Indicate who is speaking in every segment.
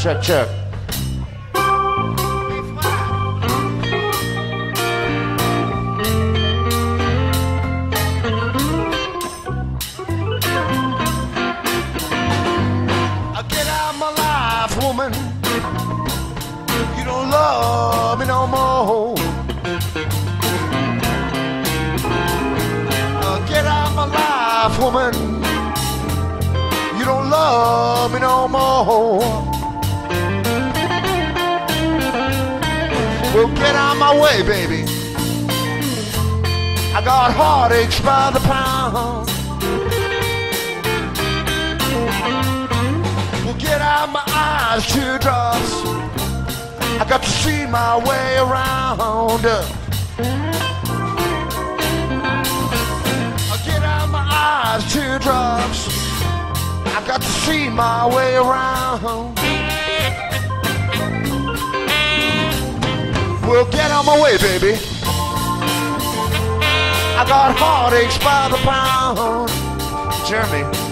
Speaker 1: Check, check. Get out my life, woman. You don't love me no more. Get out my way, baby. I got heartaches by the pound. Well, get out my eyes, teardrops. I got to see my way around. Get out my eyes, teardrops. I got to see my way around. Well, get out my way, baby. I got heartaches by the pound. Jeremy.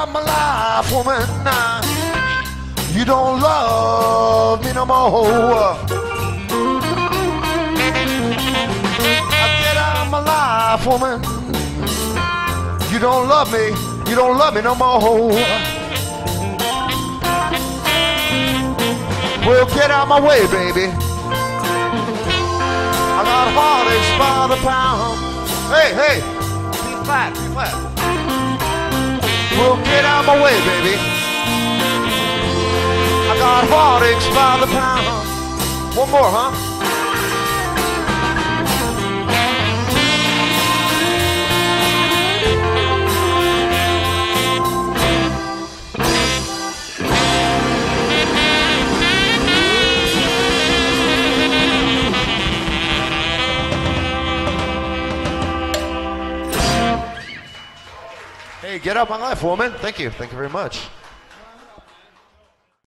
Speaker 1: Life, woman. You don't love me no more. Get out of my life, woman. You don't love me. You don't love me no more. Well, get out my way, baby. I got heartaches by the pound. Hey, hey, B flat, B flat. Well, get out my way, baby. I got heartaches by the pound. One more, huh? Get up on life, woman. Thank you. Thank you very much.